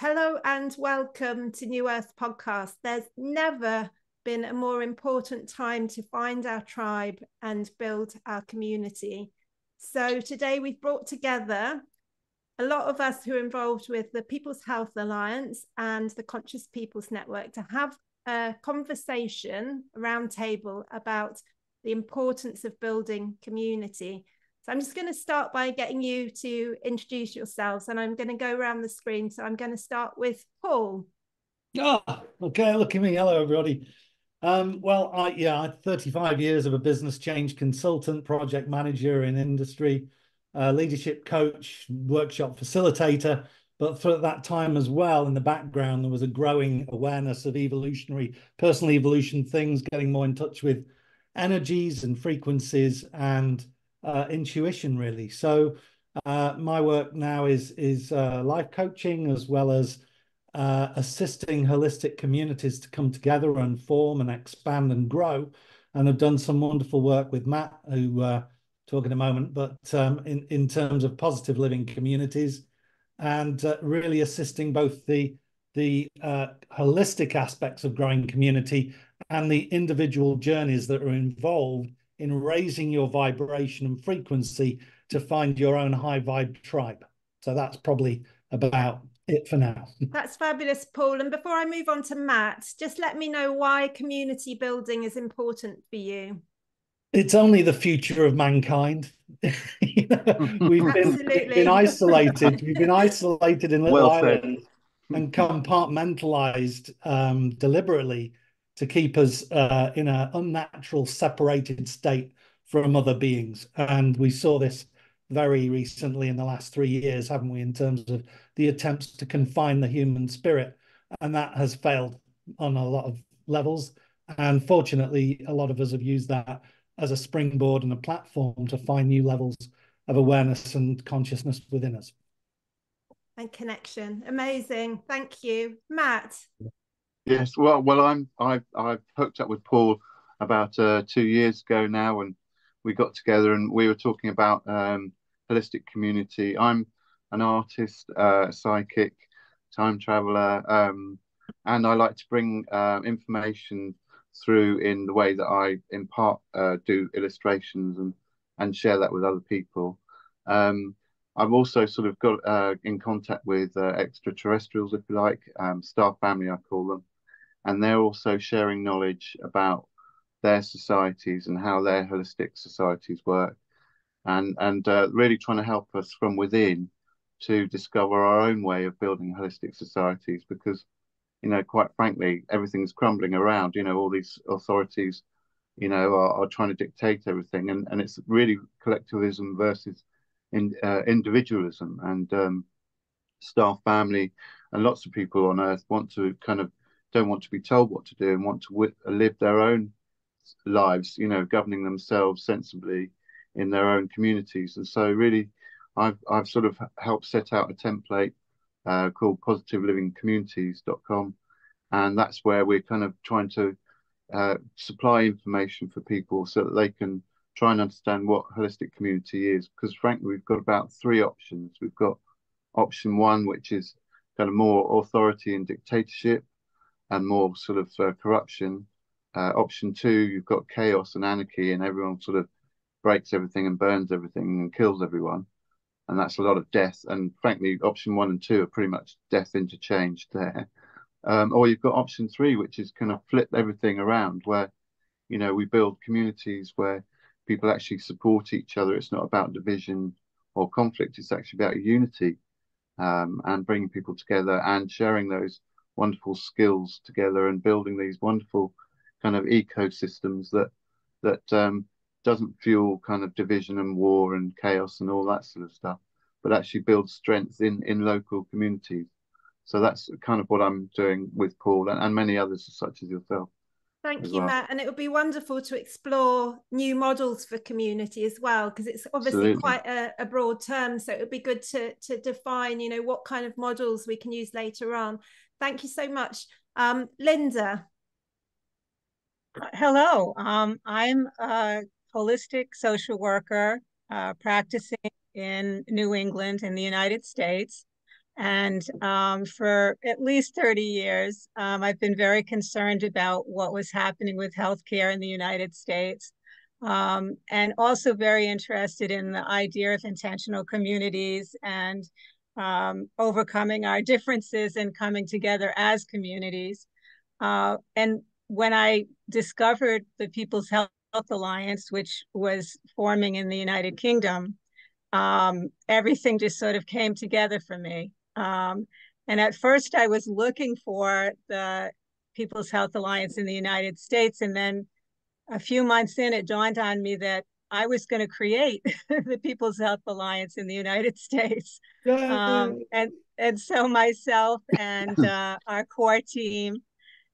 Hello and welcome to New Earth Podcast. There's never been a more important time to find our tribe and build our community. So today we've brought together a lot of us who are involved with the People's Health Alliance and the Conscious Peoples Network to have a conversation around table about the importance of building community. So I'm just going to start by getting you to introduce yourselves and I'm going to go around the screen. So I'm going to start with Paul. Ah, okay. Look at me. Hello, everybody. Um, well, I yeah, 35 years of a business change consultant, project manager in industry, uh, leadership coach, workshop facilitator. But for that time as well, in the background, there was a growing awareness of evolutionary, personal evolution things, getting more in touch with energies and frequencies and uh, intuition, really. So uh, my work now is is uh, life coaching as well as uh, assisting holistic communities to come together and form and expand and grow. And I've done some wonderful work with Matt, who uh, talk in a moment, but um, in, in terms of positive living communities and uh, really assisting both the, the uh, holistic aspects of growing community and the individual journeys that are involved in raising your vibration and frequency to find your own high vibe tribe. So that's probably about it for now. That's fabulous, Paul. And before I move on to Matt, just let me know why community building is important for you. It's only the future of mankind. you know, we've, been, been isolated. We've been isolated in little well islands and compartmentalized um, deliberately to keep us uh, in an unnatural, separated state from other beings. And we saw this very recently in the last three years, haven't we, in terms of the attempts to confine the human spirit. And that has failed on a lot of levels. And fortunately, a lot of us have used that as a springboard and a platform to find new levels of awareness and consciousness within us. And connection. Amazing. Thank you. Matt. Yes, well, well, I'm I've I've hooked up with Paul about uh, two years ago now, and we got together and we were talking about um, holistic community. I'm an artist, uh, psychic, time traveler, um, and I like to bring uh, information through in the way that I impart, uh, do illustrations and and share that with other people. Um, I've also sort of got uh, in contact with uh, extraterrestrials, if you like, um, star family, I call them, and they're also sharing knowledge about their societies and how their holistic societies work. And and uh, really trying to help us from within to discover our own way of building holistic societies because you know quite frankly everything's crumbling around. You know all these authorities you know are, are trying to dictate everything. And and it's really collectivism versus in, uh, individualism. And um, star family and lots of people on earth want to kind of don't want to be told what to do and want to live their own lives you know governing themselves sensibly in their own communities. And so, really, I've I've sort of helped set out a template uh, called positivelivingcommunities.com, and that's where we're kind of trying to uh, supply information for people so that they can try and understand what holistic community is. Because frankly, we've got about three options. We've got option one, which is kind of more authority and dictatorship, and more sort of uh, corruption. Uh, option two, you've got chaos and anarchy, and everyone sort of breaks everything and burns everything and kills everyone. And that's a lot of death. And frankly, option one and two are pretty much death interchanged there. Um, or you've got option three, which is kind of flip everything around, where you know we build communities where people actually support each other. It's not about division or conflict. It's actually about unity um, and bringing people together and sharing those wonderful skills together and building these wonderful kind of ecosystems that that um, doesn't fuel kind of division and war and chaos and all that sort of stuff, but actually builds strength in in local communities. So that's kind of what I'm doing with Paul and, and many others such as yourself. Thank you, well. Matt. And it would be wonderful to explore new models for community as well, because it's obviously Absolutely. quite a, a, broad term. So it would be good to to define, you know, what kind of models we can use later on. Thank you so much, um, Linda. Hello, um, I'm a holistic social worker uh, practicing in New England in the United States. And um, for at least 30 years, um, I've been very concerned about what was happening with healthcare in the United States. Um, and also very interested in the idea of intentional communities and um, overcoming our differences and coming together as communities. Uh, and when I discovered the People's Health Alliance, which was forming in the United Kingdom, um, everything just sort of came together for me. Um, and at first, I was looking for the People's Health Alliance in the United States. And then a few months in, it dawned on me that I was going to create the People's Health Alliance in the United States. Um, and, and so myself and uh, our core team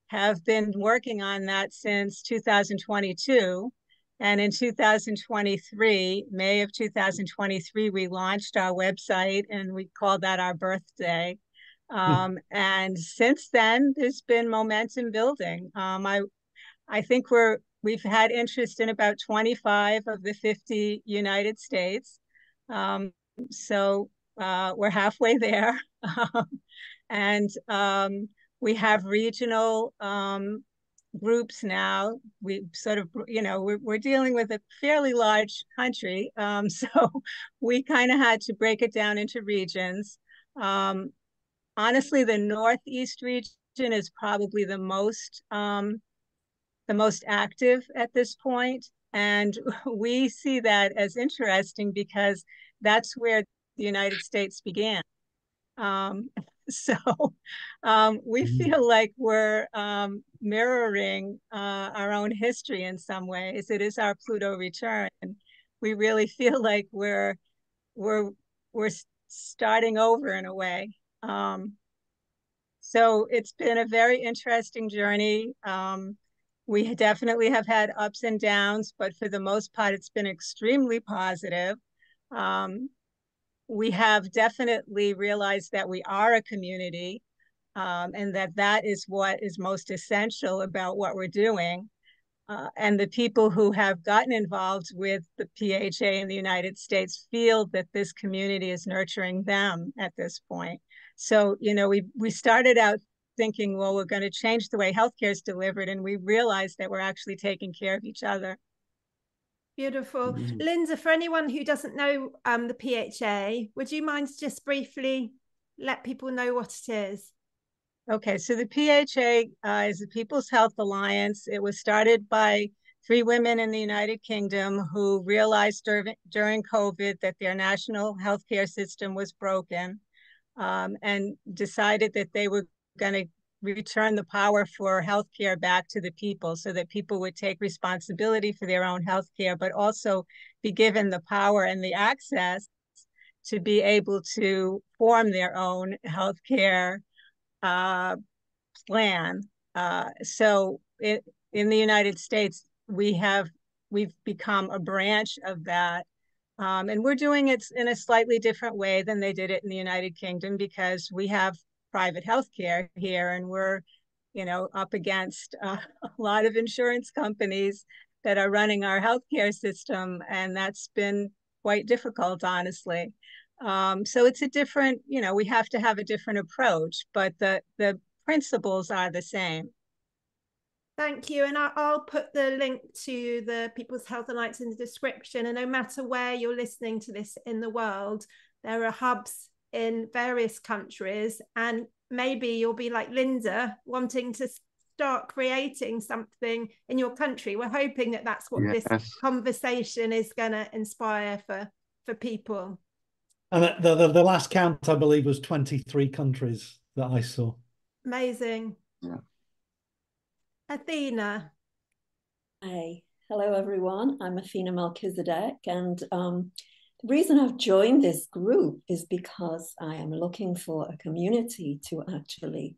have been working on that since 2022. And in 2023, May of 2023, we launched our website and we called that our birthday. Hmm. Um, and since then, there's been momentum building. Um, I, I think we're we've had interest in about 25 of the 50 United States. Um, so uh, we're halfway there, and um, we have regional um, groups now. We sort of, you know, we're, we're dealing with a fairly large country. Um, so we kind of had to break it down into regions. Um, honestly, the Northeast region is probably the most um, the most active at this point, and we see that as interesting because that's where the United States began. Um, So um, we mm-hmm. feel like we're um, mirroring uh, our own history in some ways. It is our Pluto return. We really feel like we're we're we're starting over in a way. Um, so it's been a very interesting journey. Um, we definitely have had ups and downs, but for the most part, it's been extremely positive. Um, we have definitely realized that we are a community um, and that that is what is most essential about what we're doing. Uh, and the people who have gotten involved with the PHA in the United States feel that this community is nurturing them at this point. So, you know, we we started out thinking, well, we're going to change the way healthcare is delivered, and we realize that we're actually taking care of each other. Beautiful. Mm-hmm. Linda, for anyone who doesn't know um, the PHA, would you mind just briefly let people know what it is? Okay, so the PHA uh, is the People's Health Alliance. It was started by three women in the United Kingdom who realized dur- during COVID that their national healthcare system was broken um, and decided that they were going to return the power for healthcare back to the people so that people would take responsibility for their own healthcare, but also be given the power and the access to be able to form their own healthcare uh, plan. Uh, so it, in the United States, we have we've become a branch of that. Um, and we're doing it in a slightly different way than they did it in the United Kingdom because we have private health care here, and we're, you know, up against uh, a lot of insurance companies that are running our healthcare system, and that's been quite difficult, honestly. Um, so it's a different, you know, we have to have a different approach, but the the principles are the same. Thank you. And I'll put the link to the People's Health Alliance in the description. And no matter where you're listening to this in the world, there are hubs in various countries and maybe you'll be like Linda wanting to start creating something in your country. We're hoping that that's what yes. this conversation is going to inspire for for people. And the, the, the last count i believe was 23 countries that i saw. Amazing. Yeah. Athena. Hey hello everyone. I'm athena melchizedek and um, the reason I've joined this group is because I am looking for a community to actually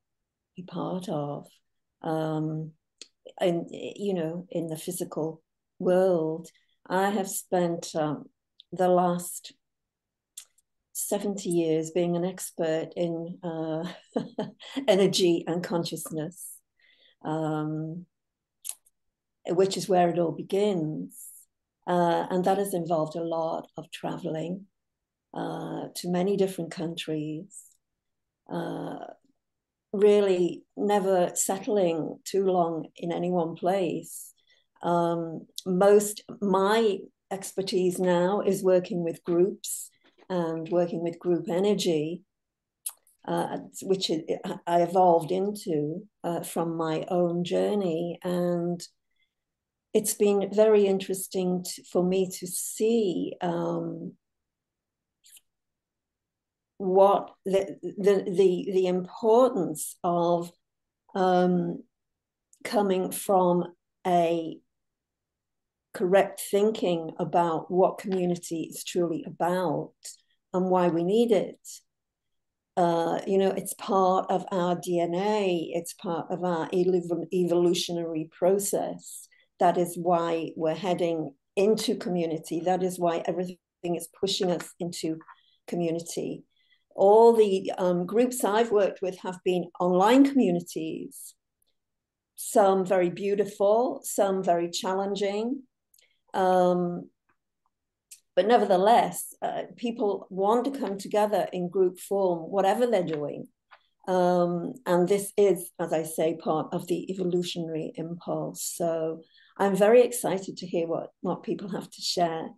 be part of. Um, and you know, in the physical world, I have spent um, the last 70 years being an expert in uh, energy and consciousness, um, which is where it all begins. Uh, and that has involved a lot of traveling uh, to many different countries uh, really never settling too long in any one place. Um, most my expertise now is working with groups and working with group energy, uh, which I evolved into uh, from my own journey. And it's been very interesting for me to see um, what the, the, the, the importance of um, coming from a correct thinking about what community is truly about and why we need it. Uh, you know, it's part of our DNA, it's part of our evolutionary process. That is why we're heading into community. That is why everything is pushing us into community. All the um, groups I've worked with have been online communities, some very beautiful, some very challenging, um, but nevertheless, uh, people want to come together in group form, whatever they're doing. Um, and this is, as I say, part of the evolutionary impulse. So I'm very excited to hear what, what people have to share.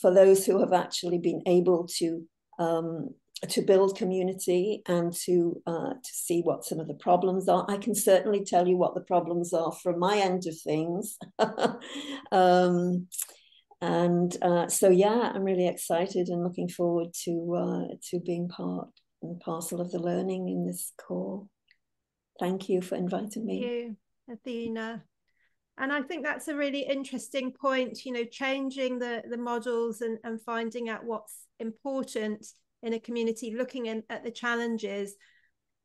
For those who have actually been able to um, to build community and to uh, to see what some of the problems are. I can certainly tell you what the problems are from my end of things. um, and uh, so, yeah, I'm really excited and looking forward to uh, to being part and parcel of the learning in this call. Thank you for inviting me. Thank you, Athena. And I think that's a really interesting point. You know, changing the the models and and finding out what's important in a community looking in, at the challenges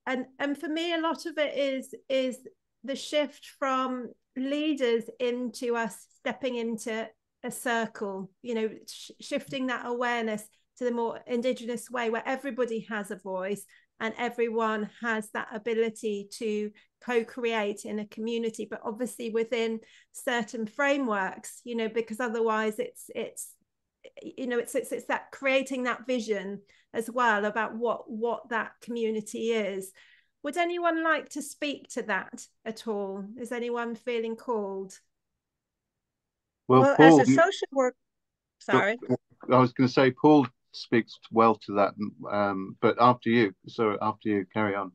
and and for me a lot of it is is the shift from leaders into us stepping into a circle you know sh- shifting that awareness to the more indigenous way where everybody has a voice and everyone has that ability to co-create in a community but obviously within certain frameworks you know because otherwise it's it's you know it's it's, it's that creating that vision as well about what what that community is. Would anyone like to speak to that at all? Is anyone feeling called? Well, well Paul, as a social work sorry. i was going to say paul speaks well to that um, but after you so after you carry on.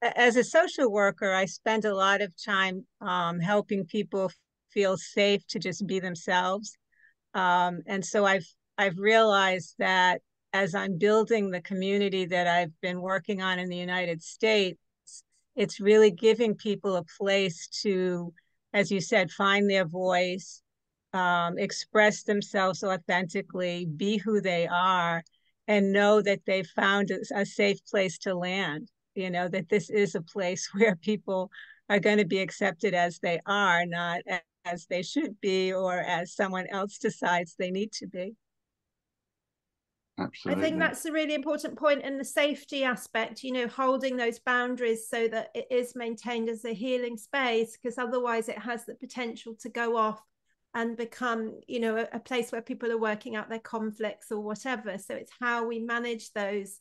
As a social worker i spend a lot of time um, helping people feel safe to just be themselves. Um, and so I've I've realized that as I'm building the community that I've been working on in the United States, it's really giving people a place to, as you said, find their voice, um, express themselves authentically, be who they are, and know that they've found a safe place to land. You know, that this is a place where people are going to be accepted as they are, not as they should be or as someone else decides they need to be. Absolutely. I think that's a really important point in the safety aspect, you know, holding those boundaries so that it is maintained as a healing space, because otherwise it has the potential to go off and become, you know, a, a, place where people are working out their conflicts or whatever. So it's how we manage those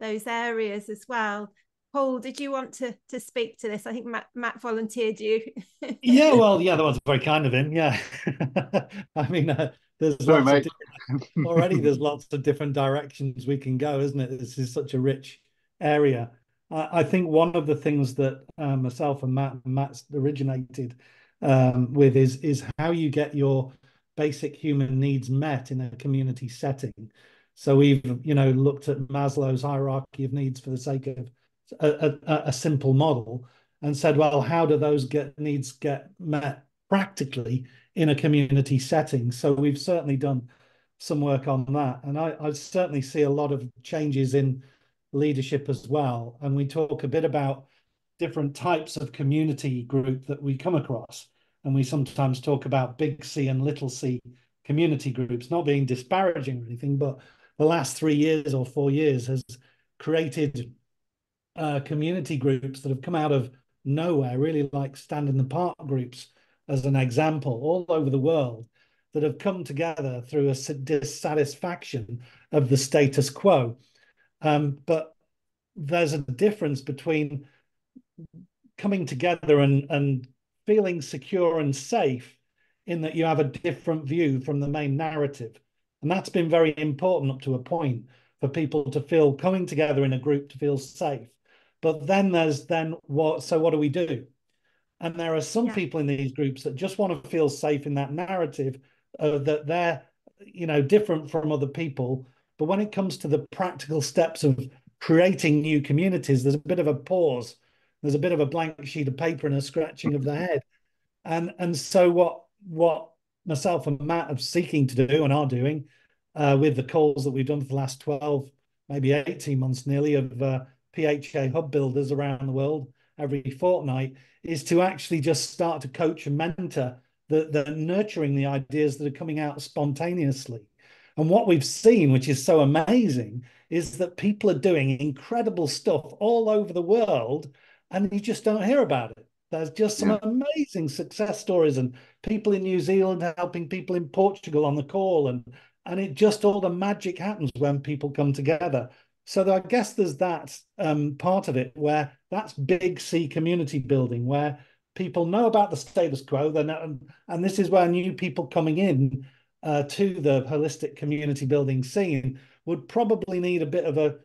those areas as well. Paul, did you want to to speak to this? I think Matt, Matt volunteered you. yeah, well, yeah, that was very kind of him. Yeah, I mean, uh, there's Sorry, mate. already there's lots of different directions we can go, isn't it? This is such a rich area. I think one of the things that uh, myself and Matt Matt's originated um, with is is how you get your basic human needs met in a community setting. So we've you know looked at Maslow's hierarchy of needs for the sake of a, a, a simple model and said, well, how do those get needs get met practically in a community setting? So we've certainly done some work on that, and I, I certainly see a lot of changes in leadership as well. And we talk a bit about different types of community group that we come across, and we sometimes talk about big C and little C community groups, not being disparaging or anything, but the last three years or four years has created uh, community groups that have come out of nowhere, really like Stand in the Park groups as an example, all over the world, that have come together through a dissatisfaction of the status quo. Um, but there's a difference between coming together and and feeling secure and safe in that you have a different view from the main narrative. And that's been very important up to a point for people to feel coming together in a group to feel safe. But then there's then what so what do we do? And there are some yeah. people in these groups that just want to feel safe in that narrative uh, that they're you know different from other people. But when it comes to the practical steps of creating new communities there's a bit of a pause there's a bit of a blank sheet of paper and a scratching of the head and and so what what myself and matt are seeking to do and are doing uh, with the calls that we've done for the last 12 maybe 18 months nearly of uh, pha hub builders around the world every fortnight is to actually just start to coach and mentor the, the nurturing the ideas that are coming out spontaneously. And what we've seen, which is so amazing, is that people are doing incredible stuff all over the world, and you just don't hear about it. There's just some yeah. amazing success stories, and people in New Zealand helping people in Portugal on the call, and and it just all the magic happens when people come together. So I guess there's that um, part of it where that's big C community building, where people know about the status quo, then and, and this is where new people coming in uh, to the holistic community building scene would probably need a bit of a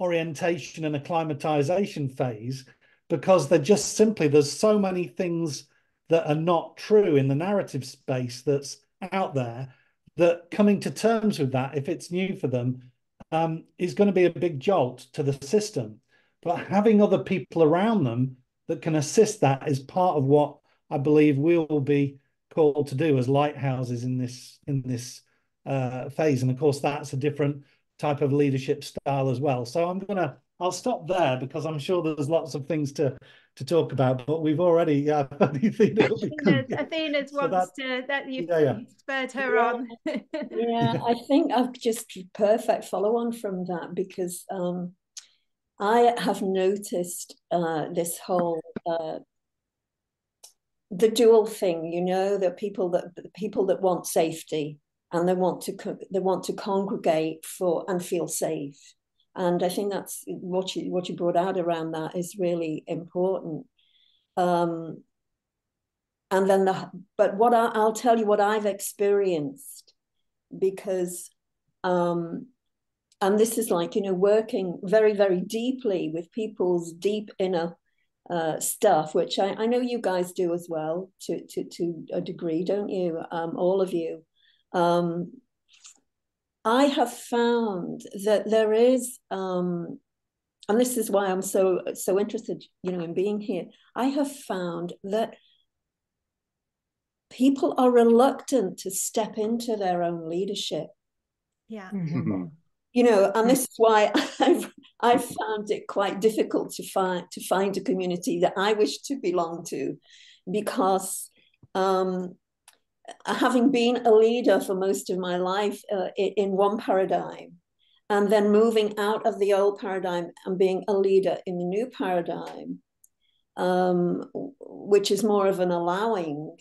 orientation and a acclimatization phase because they're just simply there's so many things that are not true in the narrative space that's out there that coming to terms with that if it's new for them um, is going to be a big jolt to the system but having other people around them that can assist that is part of what I believe we'll be called to do as lighthouses in this in this uh, phase. And of course, that's a different type of leadership style as well. So I'm gonna I'll stop there because I'm sure there's lots of things to to talk about, but we've already uh, Athena's, Athena's so wants to that you yeah, yeah. spurred her yeah. on. yeah, I think I've just perfect follow on from that because um, I have noticed uh, this whole uh, the dual thing. You know, the people that the people that want safety and they want to they want to congregate for and feel safe. And I think that's what you what you brought out around that is really important. Um, and then the but what I, I'll tell you what I've experienced because um, and this is like you know working very very deeply with people's deep inner uh, stuff which I, I know you guys do as well to to to a degree don't you um, all of you um, I have found that there is um, and this is why I'm so so interested you know in being here. I have found that people are reluctant to step into their own leadership. Yeah. Mm-hmm. You know and this is why i've i've found it quite difficult to find to find a community that i wish to belong to because um, having been a leader for most of my life uh, in one paradigm and then moving out of the old paradigm and being a leader in the new paradigm um, which is more of an allowing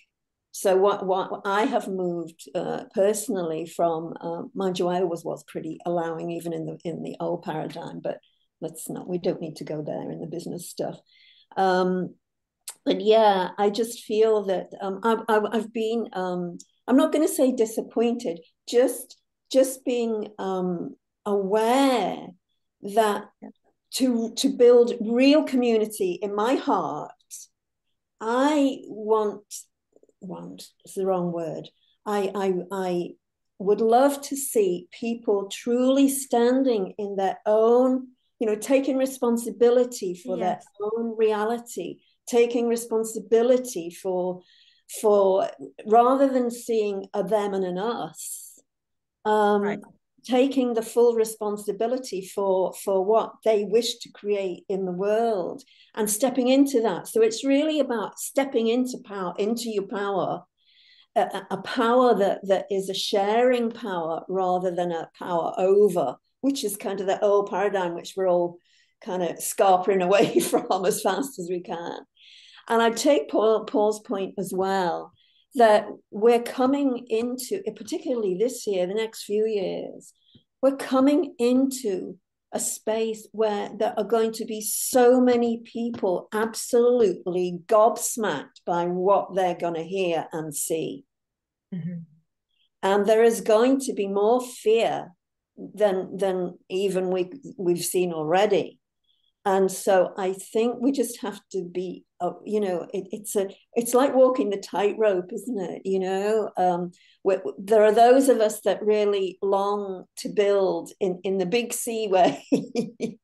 so what, what I have moved uh, personally from, uh, mind you, I was pretty allowing even in the in the old paradigm, but let's not, we don't need to go there in the business stuff. Um, but yeah, I just feel that um, I, I, have been, um, I'm not going to say disappointed, just just being um, aware that to to build real community in my heart, I want want is the wrong word. I, I, I would love to see people truly standing in their own, you know, taking responsibility for yes. their own reality, taking responsibility for, for rather than seeing a them and an us. Um, right taking the full responsibility for for what they wish to create in the world and stepping into that so it's really about stepping into power into your power a, a power that that is a sharing power rather than a power over which is kind of the old paradigm which we're all kind of scarpering away from as fast as we can and i take Paul, paul's point as well that we're coming into, particularly this year, the next few years, we're coming into a space where there are going to be so many people absolutely gobsmacked by what they're going to hear and see. Mm-hmm. And there is going to be more fear than than even we we've seen already. And so I think we just have to be, uh, you know, it, it's a, it's like walking the tightrope, isn't it? You know, um, there are those of us that really long to build in in the big C way.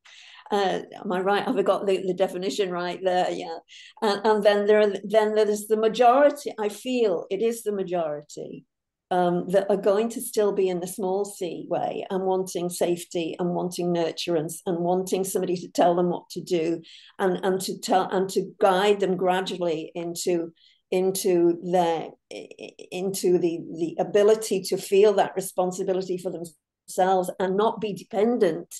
Uh, am I right? Have I got the, the definition right there? Yeah. And, and then there are, then there's the majority. I feel it is the majority um, that are going to still be in the small c way and wanting safety and wanting nurturance and wanting somebody to tell them what to do and, and to tell and to guide them gradually into into their into the the ability to feel that responsibility for themselves and not be dependent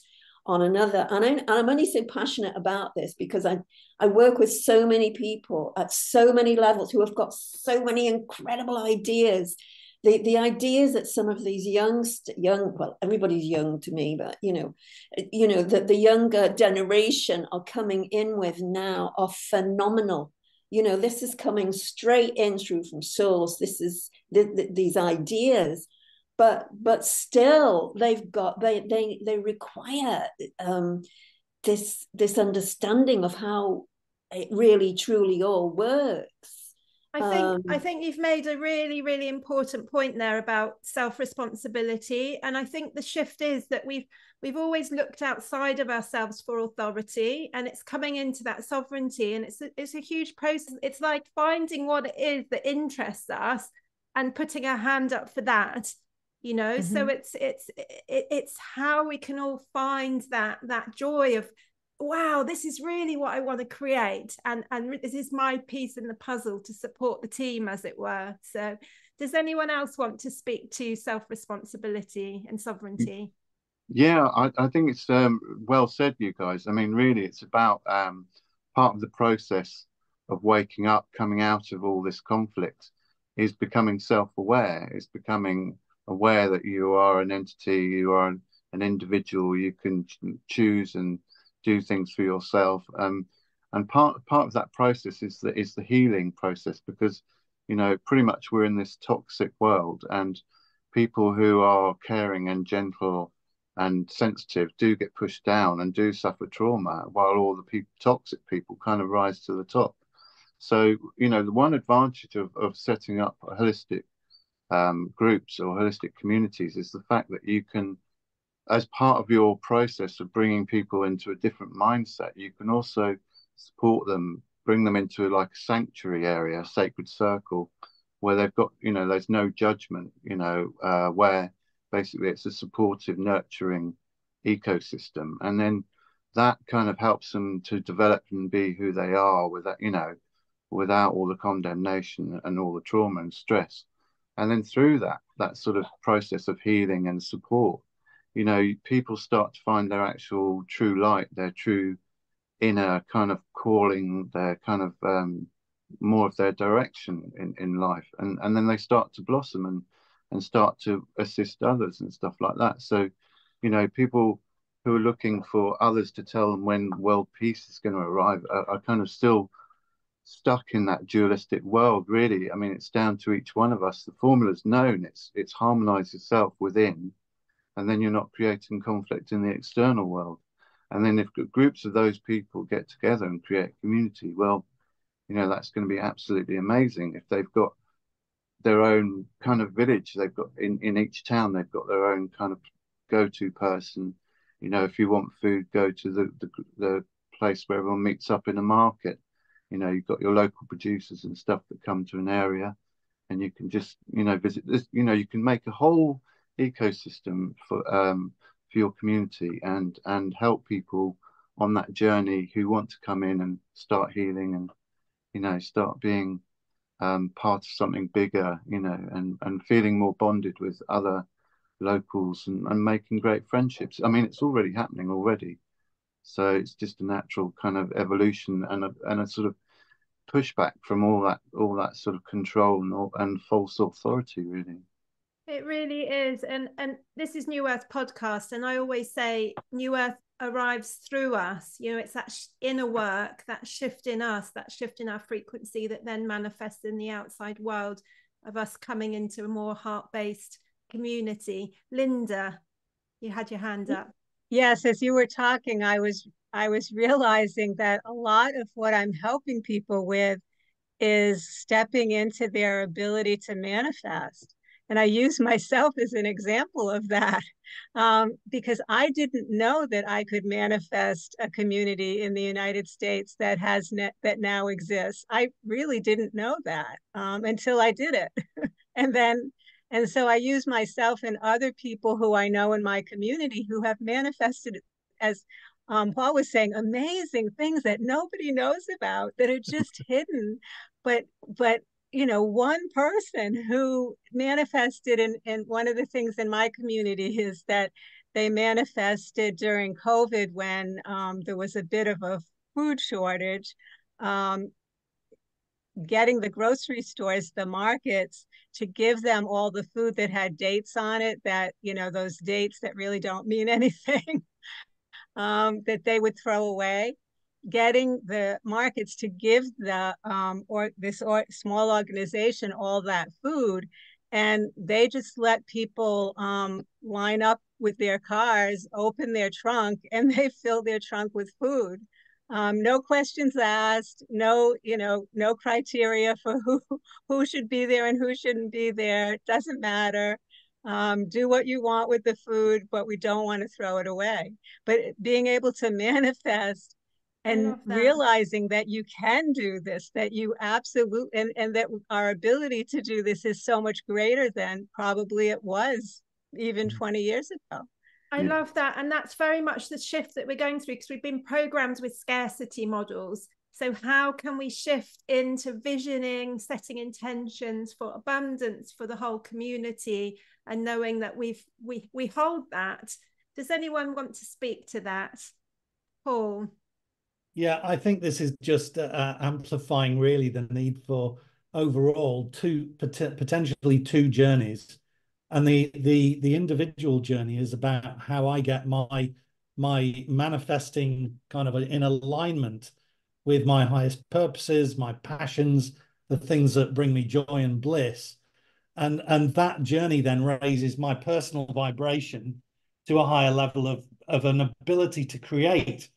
on another. And, I, and i'm only so passionate about this because i i work with so many people at so many levels who have got so many incredible ideas the, the ideas that some of these young young well everybody's young to me but you know you know that the younger generation are coming in with now are phenomenal. You know this is coming straight in through from source. This is the, the, these ideas but but still they've got they they they require um this this understanding of how it really truly all works I think um, I think you've made a really really important point there about self responsibility and I think the shift is that we've we've always looked outside of ourselves for authority and it's coming into that sovereignty and it's a, it's a huge process it's like finding what it is that interests us and putting our hand up for that you know mm-hmm. so it's it's it, it's how we can all find that that joy of wow this is really what i want to create and and this is my piece in the puzzle to support the team as it were. So does anyone else want to speak to self responsibility and sovereignty? Yeah i, I think it's um, well said you guys. I mean really it's about um, part of the process of waking up coming out of all this conflict is becoming self-aware it's becoming aware that you are an entity you are an individual you can choose and do things for yourself. Um, and part part of that process is the is the healing process because you know pretty much we're in this toxic world and people who are caring and gentle and sensitive do get pushed down and do suffer trauma while all the toxic people kind of rise to the top so you know the one advantage of, of setting up holistic um, groups or holistic communities is the fact that you can as part of your process of bringing people into a different mindset, you can also support them, bring them into like a sanctuary area, a sacred circle, where they've got, you know, there's no judgment, you know, uh, where basically it's a supportive, nurturing ecosystem. And then that kind of helps them to develop and be who they are without, you know, without all the condemnation and all the trauma and stress. And then through that, that sort of process of healing and support, you know, people start to find their actual true light, their true inner kind of calling, their kind of um, more of their direction in, in life. And, and then they start to blossom and, and start to assist others and stuff like that. So, you know, people who are looking for others to tell them when world peace is going to arrive are, are kind of still stuck in that dualistic world really i mean it's down to each one of us the formula is known it's it's harmonize yourself within and then you're not creating conflict in the external world. And then if groups of those people get together and create community, well, you know, that's going to be absolutely amazing. If they've got their own kind of village, they've got in, in each town, they've got their own kind of go-to person. You know, if you want food, go to the, the, the place where everyone meets up in a market. You know, you've got your local producers and stuff that come to an area and you can just, you know, visit this, you know, you can make a whole ecosystem for um, for your community and and help people on that journey who want to come in and start healing and you know start being um, part of something bigger you know and and feeling more bonded with other locals and, and making great friendships. I mean it's already happening already. So it's just a natural kind of evolution and a, and a sort of pushback from all that all that sort of control and, and false authority really it really is. And and this is New Earth podcast. And I always say New Earth arrives through us. You know, it's that inner work, that shift in us, that shift in our frequency that then manifests in the outside world of us coming into a more heart based community. Linda, you had your hand up. Yes, as you were talking, I was I was realizing that a lot of what I'm helping people with is stepping into their ability to manifest. And I use myself as an example of that um, because I didn't know that I could manifest a community in the United States that has that now exists. I really didn't know that um, until I did it, and then and so I use myself and other people who I know in my community who have manifested as um, Paul was saying, amazing things that nobody knows about that are just hidden. But but you know, one person who manifested and and one of the things in my community is that they manifested during COVID when um, there was a bit of a food shortage. Um, getting the grocery stores, the markets, to give them all the food that had dates on it, that, you know, those dates that really don't mean anything, um, that they would throw away getting the markets to give the um, or this or small organization all that food and they just let people um, line up with their cars open their trunk and they fill their trunk with food. Um, no questions asked no you know no criteria for who who should be there and who shouldn't be there it doesn't matter. Um, do what you want with the food but we don't want to throw it away. But being able to manifest and that. realizing that you can do this that you absolutely and, and that our ability to do this is so much greater than probably it was even mm. 20 years ago I yeah. love that. And that's very much the shift that we're going through because we've been programmed with scarcity models. So, how can we shift into visioning, setting intentions for abundance for the whole community and knowing that we've we we hold that? Does anyone want to speak to that? Paul. Yeah, I think this is just uh, amplifying really the need for overall two potentially two journeys, and the the the individual journey is about how I get my my manifesting kind of in alignment with my highest purposes, my passions, the things that bring me joy and bliss, and and that journey then raises my personal vibration to a higher level of of an ability to create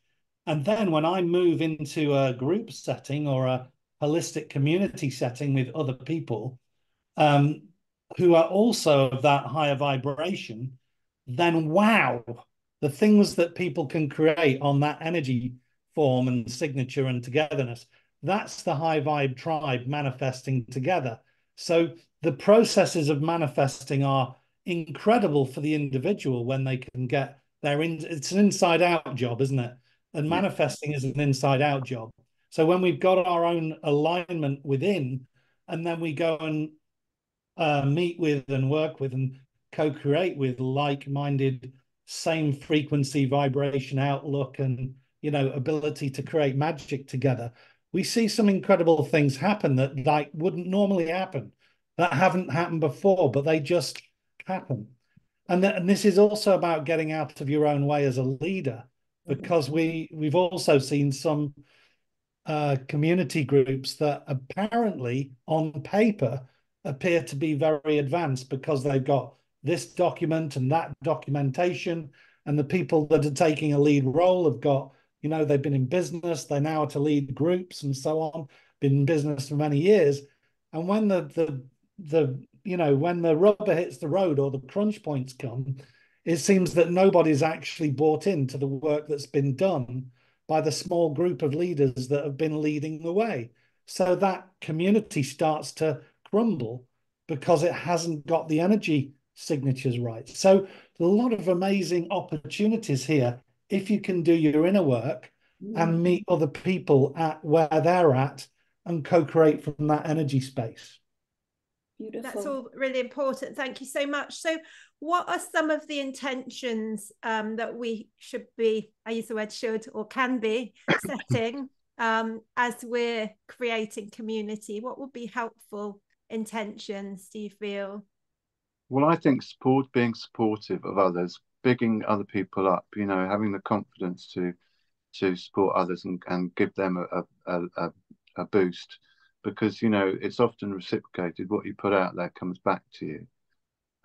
and then when I move into a group setting or a holistic community setting with other people um, who are also of that higher vibration, then wow, the things that people can create on that energy form and signature and togetherness, that's the high vibe tribe manifesting together. So the processes of manifesting are incredible for the individual when they can get their in it's an inside out job isn't it and manifesting is an inside out job. So when we've got our own alignment within, and then we go and uh, meet with and work with and co-create with like-minded, same frequency, vibration, outlook, and you know ability to create magic together, we see some incredible things happen that like wouldn't normally happen, that haven't happened before, but they just happen. And, th- and this is also about getting out of your own way as a leader because we we've also seen some uh, community groups that apparently on paper appear to be very advanced because they've got this document and that documentation and the people that are taking a lead role have got you know they've been in business they're now to lead groups and so on been in business for many years. And when the the the you know when the rubber hits the road or the crunch points come it seems that nobody's actually bought into the work that's been done by the small group of leaders that have been leading the way. So that community starts to crumble because it hasn't got the energy signatures right. So a lot of amazing opportunities here if you can do your inner work and mm. meet other people at where they're at and co-create from that energy space. Beautiful. That's all really important. Thank you so much. So, what are some of the intentions um, that we should be, I use the word should or can be setting um, as we're creating community? What would be helpful intentions, do you feel? Well, I think support, being supportive of others, bigging other people up, you know, having the confidence to to support others and, and give them a, a, a, a boost because you know it's often reciprocated what you put out there comes back to you.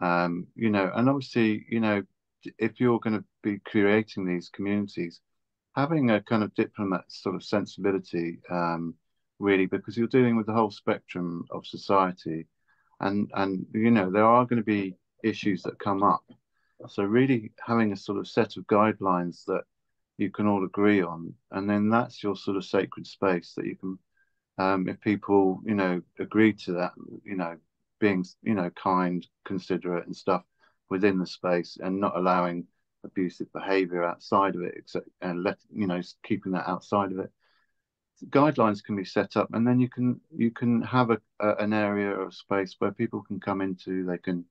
Um, you know and obviously you know if you're going to be creating these communities having a kind of diplomat sort of sensibility um, really because you're dealing with the whole spectrum of society and and you know there are going to be issues that come up. So really having a sort of set of guidelines that you can all agree on and then that's your sort of sacred space that you can um, if people you know agree to that you know being you know kind considerate and stuff within the space and not allowing abusive behavior outside of it except and let you know keeping that outside of it. Guidelines can be set up and then you can you can have a, a, an area of space where people can come into they can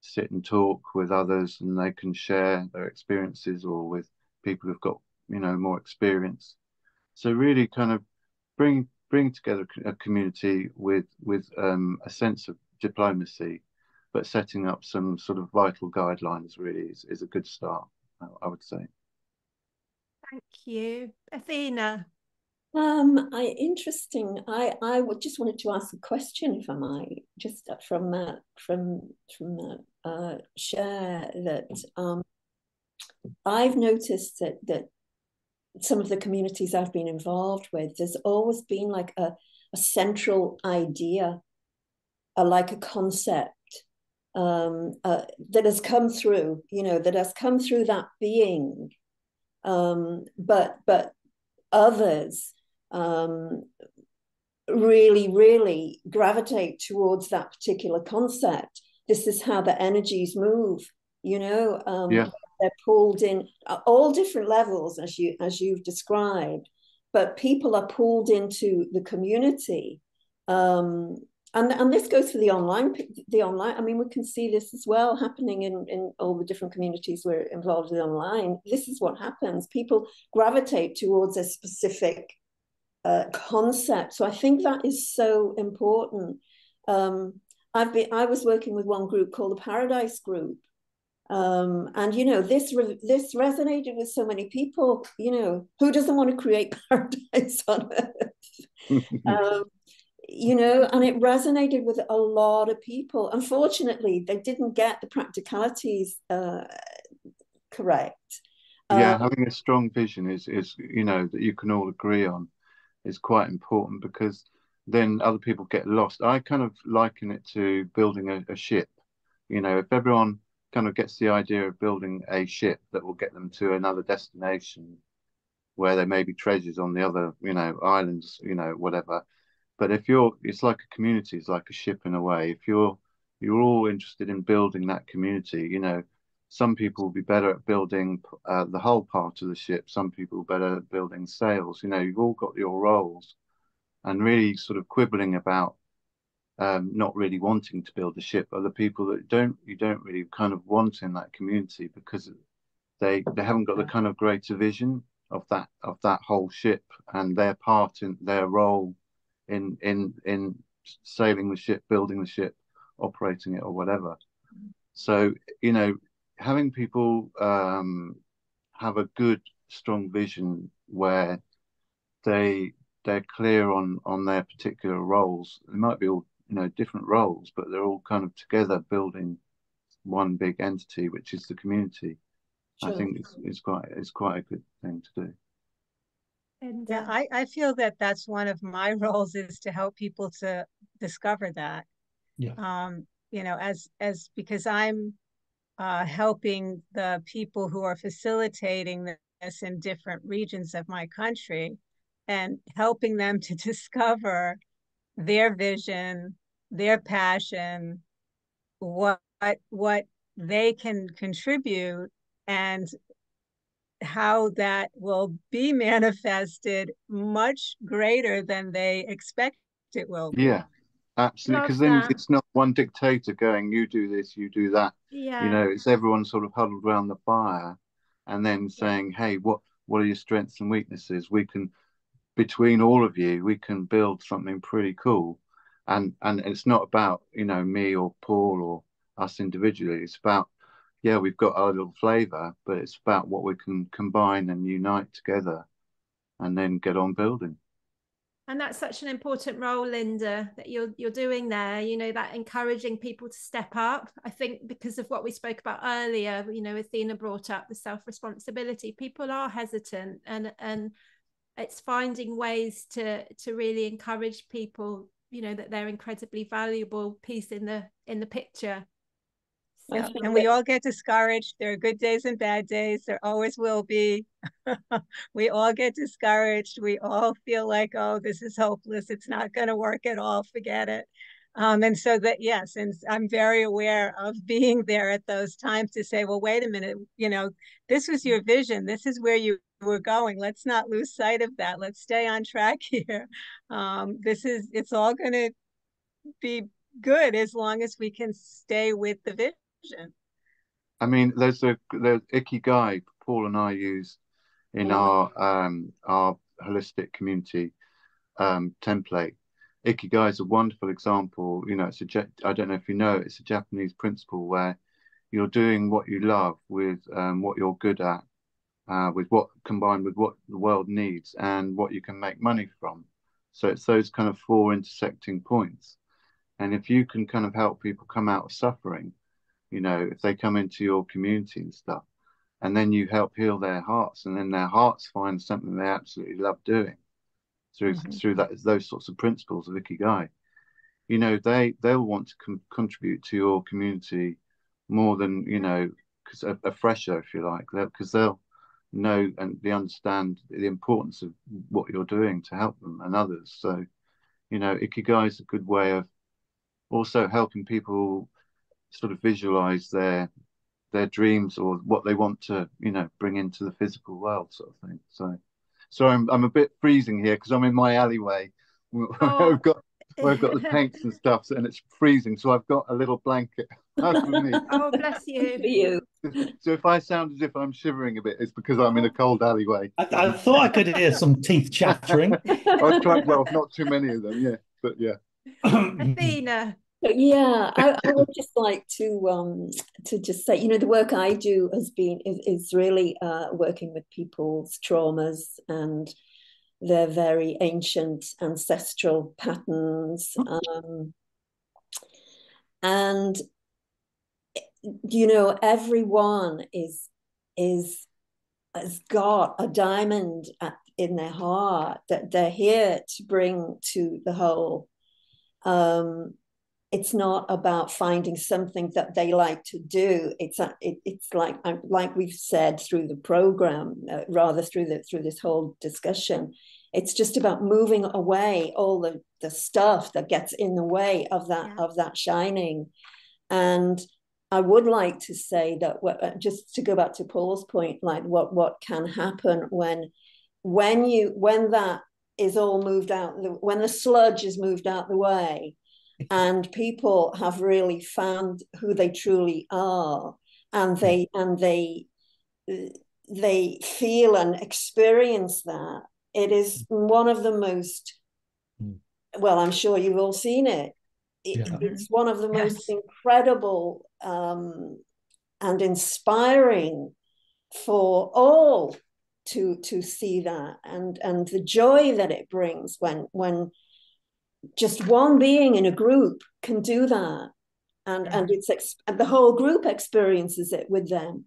sit and talk with others and they can share their experiences or with people who've got you know more experience. So really kind of bring bring together a community with with um, a sense of diplomacy but setting up some sort of vital guidelines really is, is a good start i would say. Thank you. Athena? Um, I interesting. I I would just wanted to ask a question, if I might, just from that from from that uh, share that um, I've noticed that that some of the communities I've been involved with, there's always been like a, a central idea, a, like a concept um, uh, that has come through, you know, that has come through that being. Um, but but others um, really, really gravitate towards that particular concept. This is how the energies move, you know. Um, yeah. They're pulled in all different levels, as you as you've described. But people are pulled into the community, um, and and this goes for the online the online. I mean, we can see this as well happening in in all the different communities we're involved in online. This is what happens. People gravitate towards a specific uh, concept. So I think that is so important. Um, I've been I was working with one group called the Paradise Group, um, and you know this re- this resonated with so many people. You know who doesn't want to create paradise on earth? um, you know, and it resonated with a lot of people. Unfortunately, they didn't get the practicalities uh, correct. Yeah, um, having a strong vision is is you know that you can all agree on is quite important because then other people get lost. I kind of liken it to building a, a ship. You know, if everyone kind of gets the idea of building a ship that will get them to another destination where there may be treasures on the other, you know, islands, you know, whatever. But if you're, it's like a community, it's like a ship in a way. If you're, you're all interested in building that community, you know, some people will be better at building uh, the whole part of the ship. Some people better at building sails. You know, you've all got your roles, and really sort of quibbling about um, not really wanting to build a ship are the people that don't you don't really kind of want in that community because they they haven't got the kind of greater vision of that of that whole ship and their part in their role in in in sailing the ship, building the ship, operating it, or whatever. So you know, having people um, have a good, strong vision where they they're clear on on their particular roles. They might be all you know different roles, but they're all kind of together building one big entity, which is the community. Sure. I think it's, it's quite it's quite a good thing to do. And yeah, uh, I, I feel that that's one of my roles is to help people to discover that. Yeah. Um, you know, as as because I'm uh, helping the people who are facilitating this in different regions of my country and helping them to discover their vision, their passion, what what they can contribute and how that will be manifested much greater than they expect it will be. Yeah, absolutely. Because then it's not one dictator going, you do this, you do that. Yeah. You know, it's everyone sort of huddled around the fire and then saying, hey, what, what are your strengths and weaknesses? We can, between all of you, we can build something pretty cool. And, and it's not about, you know, me or Paul or us individually. It's about yeah, we've got our little flavor, but it's about what we can combine and unite together and then get on building. And that's such an important role, Linda, that you're you're doing there. You know, that encouraging people to step up. I think because of what we spoke about earlier, you know, Athena brought up the self-responsibility. People are hesitant and and it's finding ways to to really encourage people, you know, that they're incredibly valuable piece in the in the picture yeah. And we all get discouraged. There are good days and bad days. There always will be. we all get discouraged. We all feel like, oh, this is hopeless. It's not going to work at all. Forget it. Um, and so that, yes, and I'm very aware of being there at those times to say, well, wait a minute, you know, this was your vision. This is where you were going. Let's not lose sight of that. Let's stay on track here. Um, this is, it's all going to be good as long as we can stay with the vision. I mean, there's a the ikigai Paul and I use in yeah. our um, our holistic community um, template. Ikigai is a wonderful example. You know, it's a I don't know if you know, it's a Japanese principle where you're doing what you love with um, what you're good at, uh, with what combined with what the world needs and what you can make money from. So it's those kind of four intersecting points. And if you can kind of help people come out of suffering, you know, if they come into your community and stuff, and then you help heal their hearts, and then their hearts find something they absolutely love doing through mm-hmm. through that those sorts of principles of ikigai. You know, they they'll want to con- contribute to your community more than you know, because a, a fresher, if you like, because they'll know and they understand the importance of what you're doing to help them and others. So, you know, ikigai is a good way of also helping people sort of visualize their their dreams or what they want to you know bring into the physical world sort of thing so so i'm, I'm a bit freezing here because i'm in my alleyway oh. i've got where I've got the paints and stuff, and it's freezing. So I've got a little blanket Oh, bless you. For you. So if I sound as if I'm shivering a bit, it's because I'm in a cold alleyway. I, I thought I could hear some teeth chattering. I tried, well, not too many of them, yeah, but yeah. Athena, yeah, I, I, would just like to um, to just say, you know, the work I do has been is, is really uh, working with people's traumas and their very ancient ancestral patterns, um, and you know, everyone is is has got a diamond at, in their heart that they're here to bring to the whole. Um, it's not about finding something that they like to do it's a, it, it's like like we've said through the program uh, rather through the through this whole discussion it's just about moving away all the the stuff that gets in the way of that yeah. of that shining and i would like to say that uh, just to go back to paul's point like what what can happen when when you when that is all moved out when the sludge is moved out the way and people have really found who they truly are and hmm. they and they they feel and experience that. It is hmm. one of the most hmm. well i'm sure you've all seen it, it yeah. it's one of the yes. most incredible um, and inspiring for all to to see that and and the joy that it brings when when just one being in a group can do that. And and it's ex- and the whole group experiences it with them.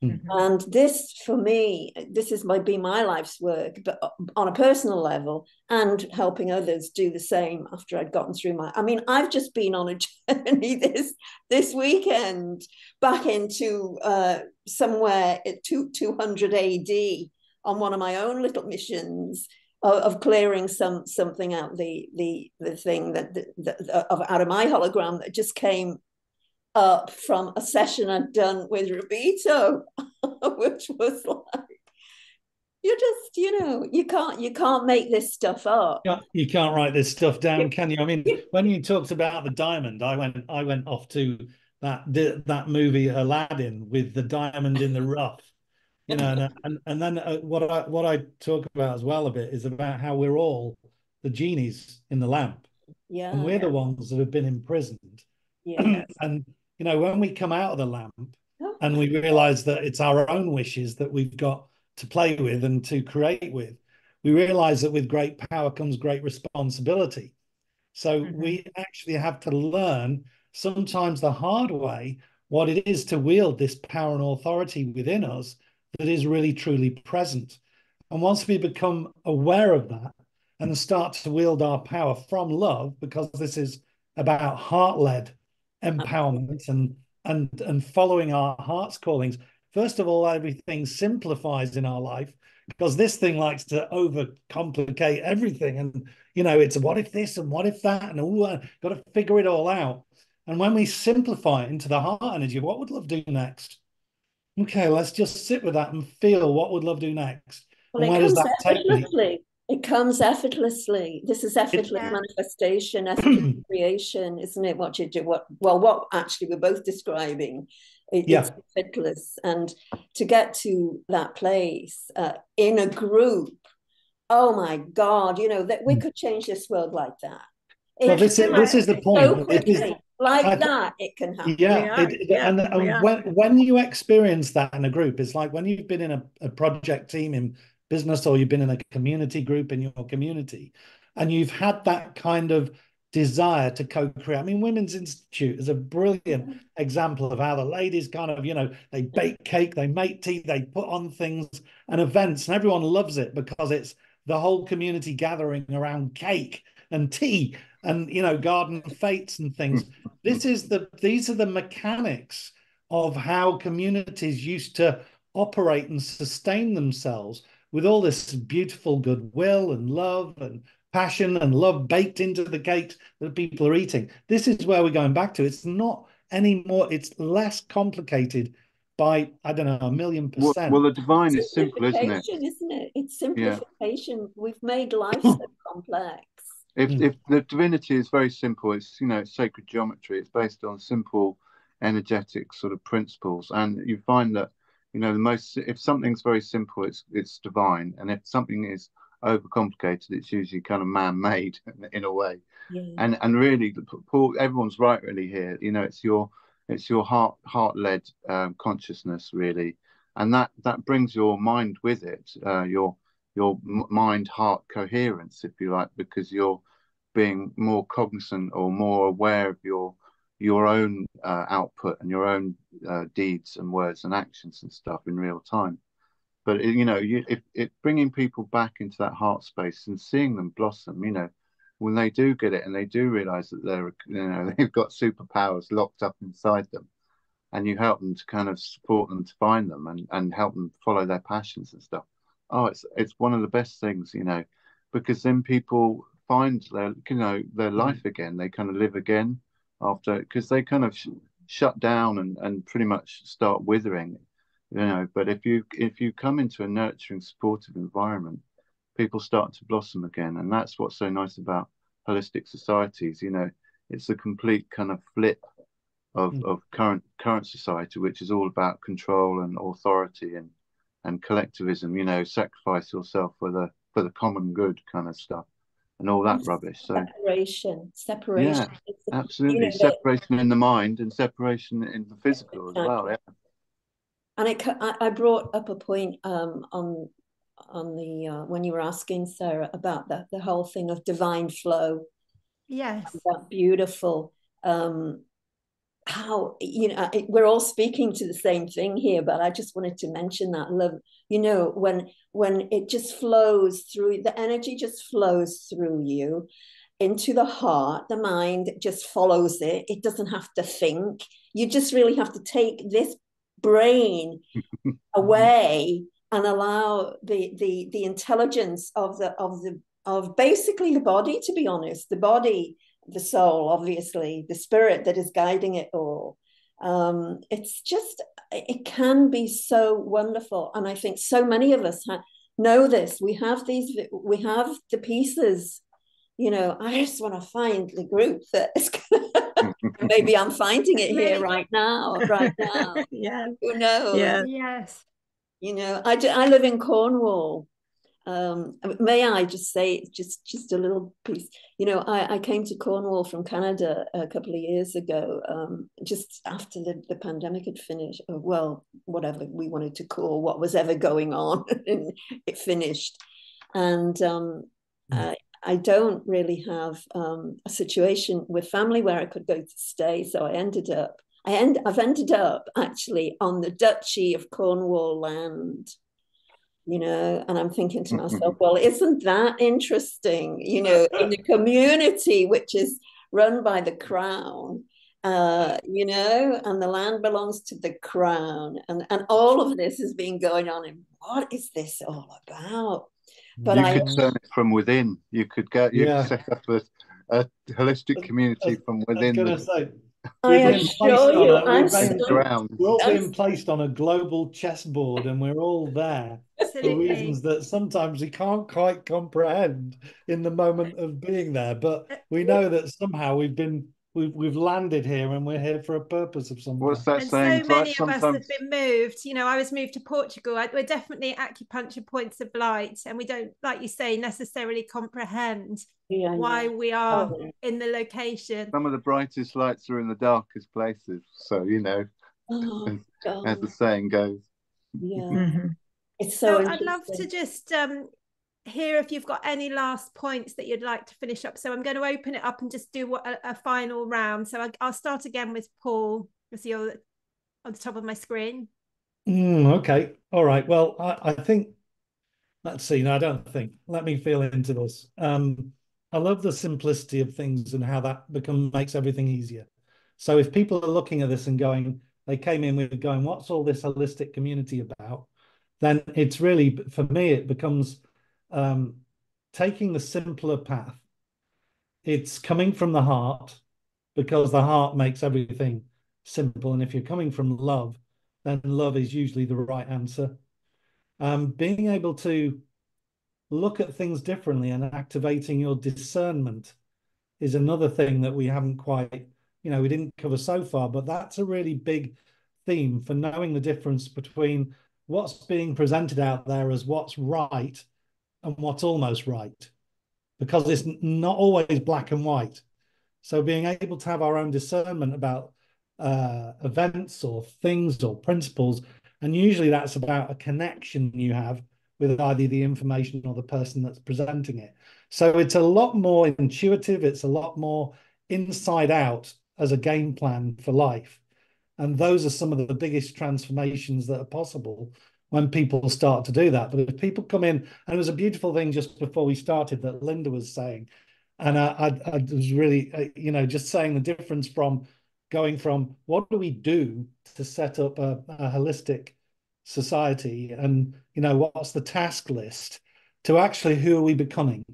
Mm-hmm. and this for me this is my be my life's work but on a personal level and helping others do the same after i'd gotten through my i mean i've just been on a journey this this weekend back into uh somewhere at two, 200 ad on one of my own little missions of, clearing some something out the the the thing that the, the, of out of my hologram that just came up from a session I'd done with Roberto, which was like you just you know you can't you can't make this stuff up. You can't, you can't write this stuff down can you? I mean when you talked about the diamond i went i went off to that that movie aladdin with the diamond in the rough you know, and and, and then uh, what I what I talk about as well a bit is about how we're all the genies in the lamp, yeah, and we're the ones that have been imprisoned, yeah, and you know when we come out of the lamp, Oh. and we realize that it's our own wishes that we've got to play with and to create with. We realize that with great power comes great responsibility. So Mhm. we actually have to learn, sometimes the hard way, what it is to wield this power and authority within us that is really truly present. And once we become aware of that and start to wield our power from love, because this is about heart-led empowerment and and and following our heart's callings. First of all, everything simplifies in our life because this thing likes to overcomplicate everything. And you know, it's what if this and what if that, and all uh, got to figure it all out. And when we simplify it into the heart energy, what would love do next? Okay, let's just sit with that and feel what would love do next. Well, And it where does that take me? effortlessly. It comes effortlessly. This is effortless Yeah. manifestation, effortless creation, isn't it? What you do, what well, what actually we're both describing. It, Yeah. It's effortless, and to get to that place uh, in a group, oh my God, you know that we Mm. could change this world like that. Well, this is this is the so point. It is- quickly, like I that, it can happen. Yeah, it- yeah, and, uh, and when when you experience that in a group, it's like when you've been in a, a project team in business or you've been in a community group in your community, and you've had that kind of desire to co-create. I mean, Women's Institute is a brilliant mm-hmm. example of how the ladies kind of, you know, they bake cake, they make tea, they put on things and events, and everyone loves it because it's the whole community gathering around cake and tea and you know garden fetes and things this is the these are the mechanics of how communities used to operate and sustain themselves with all this beautiful goodwill and love and passion and love baked into the cakes that people are eating this is where we're going back to it's not anymore it's less complicated by i don't know a million percent well, the divine is simple, isn't it? Simplification, isn't it? It's simplification. We've made life so complex. If Mm. if the divinity is very simple, it's you know it's sacred geometry. It's based on simple, energetic sort of principles, and you find that you know the most if something's very simple, it's it's divine, and if something is overcomplicated, it's usually kind of man-made in, in a way. Yeah. And and really, Paul, everyone's right really here. You know, it's your it's your heart heart-led um, consciousness really, and that that brings your mind with it. Uh, your your mind heart coherence, if you like, because you're being more cognizant or more aware of your your own uh, output and your own uh, deeds and words and actions and stuff in real time. But you know, you, if, bringing people back into that heart space and seeing them blossom, you know, when they do get it and they do realize that they're, you know, they've got superpowers locked up inside them, and you help them to kind of support them to find them and and help them follow their passions and stuff. Oh, it's it's one of the best things, you know, because then people find their you know their life again. They kind of live again after because they kind of sh- shut down and and pretty much start withering, you know. But if you if you come into a nurturing, supportive environment, people start to blossom again, and that's what's so nice about holistic societies. You know, it's a complete kind of flip of Mm. of current current society, which is all about control and authority and and collectivism. You know, sacrifice yourself for the for the common good kind of stuff, and all that rubbish. So Separation, separation. Yeah, It's the- absolutely, know, the- separation in the mind and separation in the physical as well. Yeah. And it, I, I brought up a point um, on on the uh, when you were asking Sarah about the the whole thing of divine flow, Yes. that beautiful. Um, how you know we're all speaking to the same thing here, but I just wanted to mention that love. You know when when it just flows through the energy just flows through you into the heart the mind just follows it it doesn't have to think you just really have to take this brain away and allow the the the intelligence of the of the of basically the body to be honest the body the soul obviously the spirit that is guiding it all. Um it's just it can be so wonderful. And i think so many of us ha- know this. We have these we have the pieces. You know i just want to find the group that is gonna, maybe i'm finding it here right now right now. Yeah. who knows? Yeah. Yes. you know, I, do, I live in Cornwall Um, may I just say just just a little piece? You know, I, I came to Cornwall from Canada a couple of years ago, um, just after the, the pandemic had finished. well, whatever we wanted to call what was ever going on, it finished. And um, mm. I, I don't really have um, a situation with family where I could go to stay, so I ended up. I end, I've ended up actually on the Duchy of Cornwall land you know and i'm thinking to myself well isn't that interesting? You know in a community which is run by the crown uh, you know and the land belongs to the crown and and all of this has been going on and what is this all about? But you I, could turn it from within. You could get you yeah. could set up a, a holistic community from within the, say, I assure you, I'm so, we're all being placed on a global chessboard, and we're all there Absolutely. for reasons that sometimes we can't quite comprehend in the moment of being there. But uh, we know that somehow we've been we've we've landed here and we're here for a purpose of some What's that and saying? So many of us have been moved. You know, I was moved to Portugal. I, we're definitely acupuncture points of light, and we don't, like you say, necessarily comprehend yeah, why yeah. we are oh. in the location. Some of the brightest lights are in the darkest places. So you know, oh, as the saying goes. Yeah. Mm-hmm. It's so, so I'd love to just um, hear if you've got any last points that you'd like to finish up. So I'm going to open it up and just do a, a final round. So I, will start again with Paul, because you're on the top of my screen. Mm, okay. All right. Well, I, I think, let's see. No, I don't think. Let me feel into this. Um, I love the simplicity of things and how that become makes everything easier. So if people are looking at this and going, they came in with going, what's all this holistic community about? Then it's really, for me, it becomes um, taking the simpler path. It's coming from the heart because the heart makes everything simple. And if you're coming from love, then love is usually the right answer. Um, being able to look at things differently and activating your discernment is another thing that we haven't quite, you know, we didn't cover so far, but that's a really big theme for knowing the difference between what's being presented out there as what's right and what's almost right because it's not always black and white. So being able to have our own discernment about uh, events or things or principles, and usually that's about a connection you have with either the information or the person that's presenting it. So it's a lot more intuitive. It's a lot more inside out as a game plan for life. And those are some of the biggest transformations that are possible when people start to do that. But if people come in, and it was a beautiful thing just before we started that Linda was saying, and I, I, I was really, uh, you know, just saying the difference from going from what do we do to set up a, a holistic society, and you know, what's the task list, to actually who are we becoming?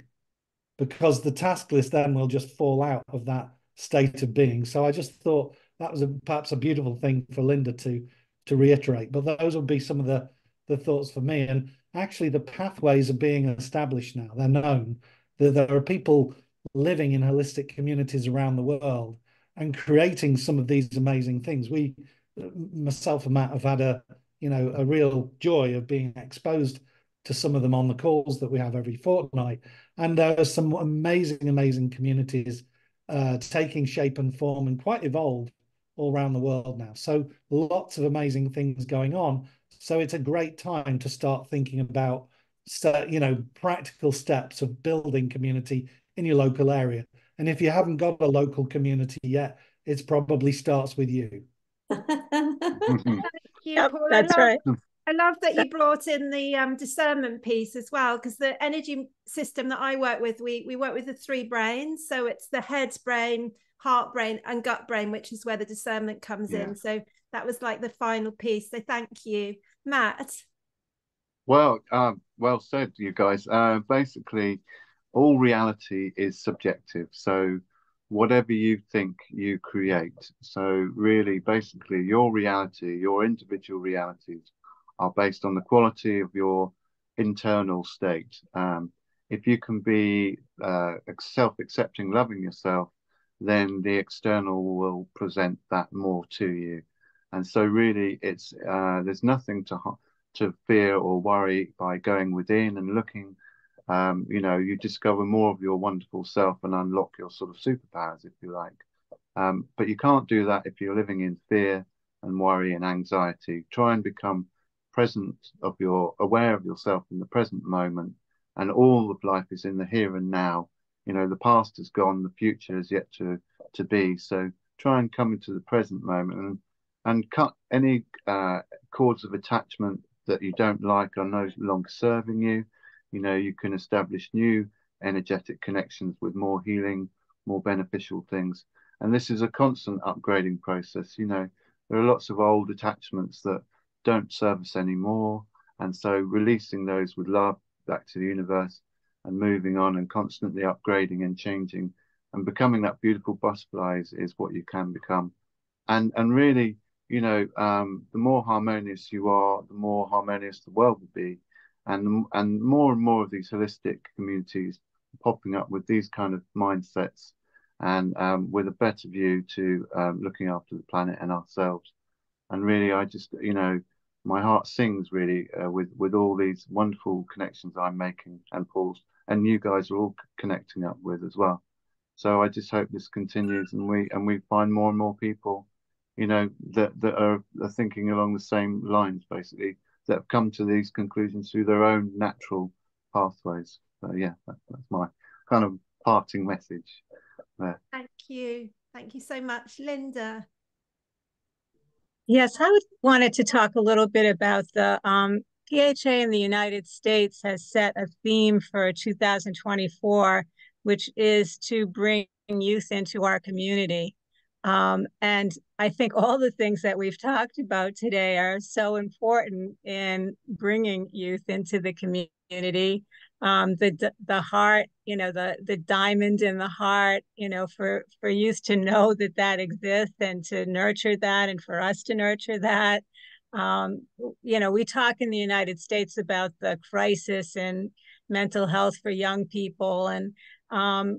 Because the task list then will just fall out of that state of being. So I just thought that was a, perhaps a beautiful thing for Linda to to reiterate. But those would be some of the the thoughts for me. And actually, the pathways are being established now. They're known. That there are people living in holistic communities around the world and creating some of these amazing things. We, myself and Matt, have had a you know a real joy of being exposed to some of them on the calls that we have every fortnight. And there are some amazing, amazing communities uh, taking shape and form and quite evolved all around the world now. So lots of amazing things going on. So it's a great time to start thinking about, you know, practical steps of building community in your local area. And if you haven't got a local community yet, it probably starts with you. Thank you, yep, That's right. I love that you brought in the um, discernment piece as well, because the energy system that I work with, we we work with the three brains. So it's the head brain, heart brain, and gut brain, which is where the discernment comes yeah. in. So that was like the final piece. So thank you, Matt. Well, um, well said, you guys. Uh, basically, all reality is subjective. So whatever you think, you create. So really, basically, your reality, your individual realities, are based on the quality of your internal state. Um, if you can be uh, self-accepting, loving yourself, then the external will present that more to you and so really it's uh, there's nothing to to fear or worry by going within and looking. Um, you know, you discover more of your wonderful self and unlock your sort of superpowers, if you like. Um, but you can't do that if you're living in fear and worry and anxiety. Try and become present of your aware of yourself in the present moment, and all of life is in the here and now. You know, the past is gone, the future is yet to to be. So try and come into the present moment and and cut any uh, cords of attachment that you don't like are no longer serving you. You know, you can establish new energetic connections with more healing, more beneficial things. And this is a constant upgrading process. You know, there are lots of old attachments that don't serve us anymore. And so releasing those with love back to the universe and moving on and constantly upgrading and changing and becoming that beautiful butterfly is, is what you can become. And and really, you know, um, the more harmonious you are, the more harmonious the world will be. And and more and more of these holistic communities popping up with these kind of mindsets and um, with a better view to um, looking after the planet and ourselves. And really, I just, you know, my heart sings really uh, with with all these wonderful connections I'm making and Paul's and you guys are all connecting up with as well. So I just hope this continues and we and we find more and more people, you know, that that are, are thinking along the same lines basically that have come to these conclusions through their own natural pathways. So yeah, that, that's my kind of parting message there. Thank you. Thank you so much, Linda. Yes, I would wanted to talk a little bit about the um, PHA in the United States has set a theme for 2024, which is to bring youth into our community. Um, and I think all the things that we've talked about today are so important in bringing youth into the community um, the the heart, you know, the the diamond in the heart, you know, for for youth to know that that exists and to nurture that, and for us to nurture that. Um, you know, we talk in the United States about the crisis in mental health for young people, and um,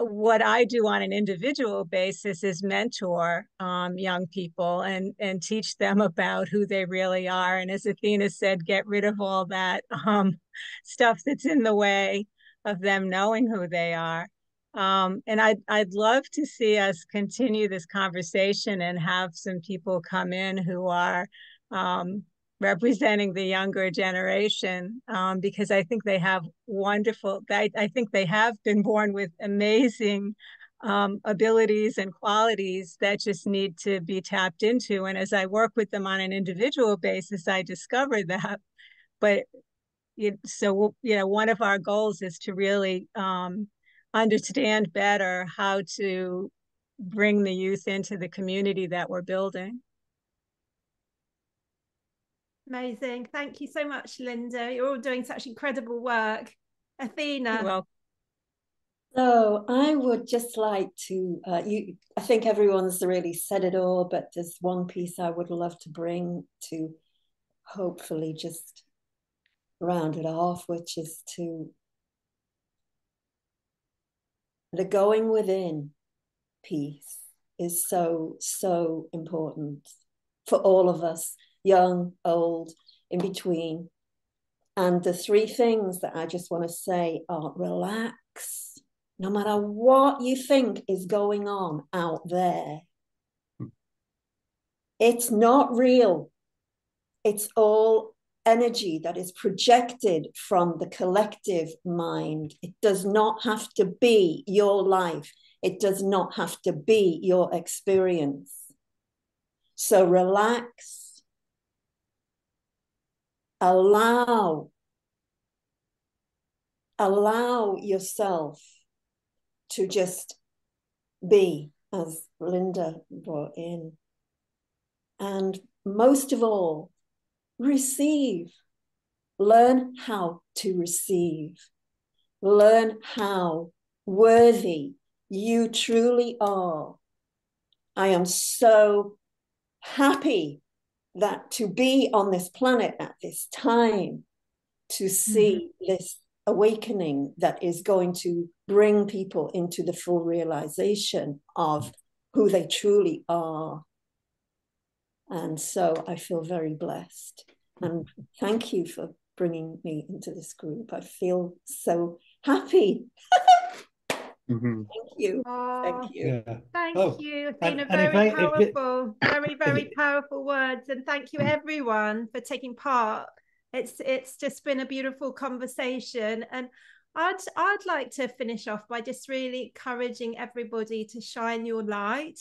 what I do on an individual basis is mentor um, young people and and teach them about who they really are. And as Athena said, get rid of all that um, stuff that's in the way of them knowing who they are. Um, and I'd I'd love to see us continue this conversation and have some people come in who are um, representing the younger generation um, because I think they have wonderful, I, I think they have been born with amazing um, abilities and qualities that just need to be tapped into. And as I work with them on an individual basis, I discover that. But it, so, you know, one of our goals is to really um, understand better how to bring the youth into the community that we're building. Amazing. Thank you so much, Linda. You're all doing such incredible work. Athena. Well, so I would just like to, uh, you, I think everyone's really said it all, but there's one piece I would love to bring to hopefully just round it off, which is to the going within piece is so, so important for all of us young, old, in between. And the three things that I just want to say are relax, no matter what you think is going on out there. It's not real. It's all energy that is projected from the collective mind. It does not have to be your life, it does not have to be your experience. So relax allow allow yourself to just be as linda brought in. And most of all receive. Learn how to receive. Learn how worthy you truly are. I am so happy that to be on this planet at this time, to see mm-hmm. this awakening that is going to bring people into the full realization of who they truly are. And so I feel very blessed. And thank you for bringing me into this group. I feel so happy. Mm-hmm. Thank you. Oh, thank you. Yeah. Thank oh, you. It's been and, a very powerful, it, very, very powerful words. And thank you everyone for taking part. It's it's just been a beautiful conversation. And I'd I'd like to finish off by just really encouraging everybody to shine your light.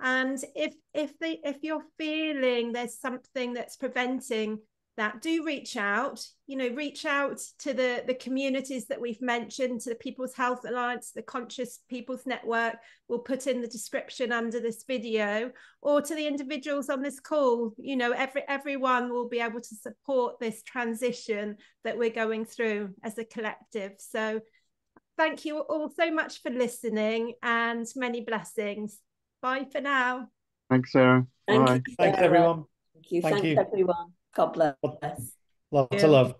And if if they if you're feeling there's something that's preventing that do reach out you know reach out to the the communities that we've mentioned to the people's health alliance the conscious people's network. We'll put in the description under this video or to the individuals on this call you know every everyone will be able to support this transition that we're going through as a collective. So thank you all so much for listening and many blessings. Bye for now. Thanks sarah. Thank bye. you, Sarah. thanks everyone. Thank you. Thank thanks you. everyone God bless. Lots of love.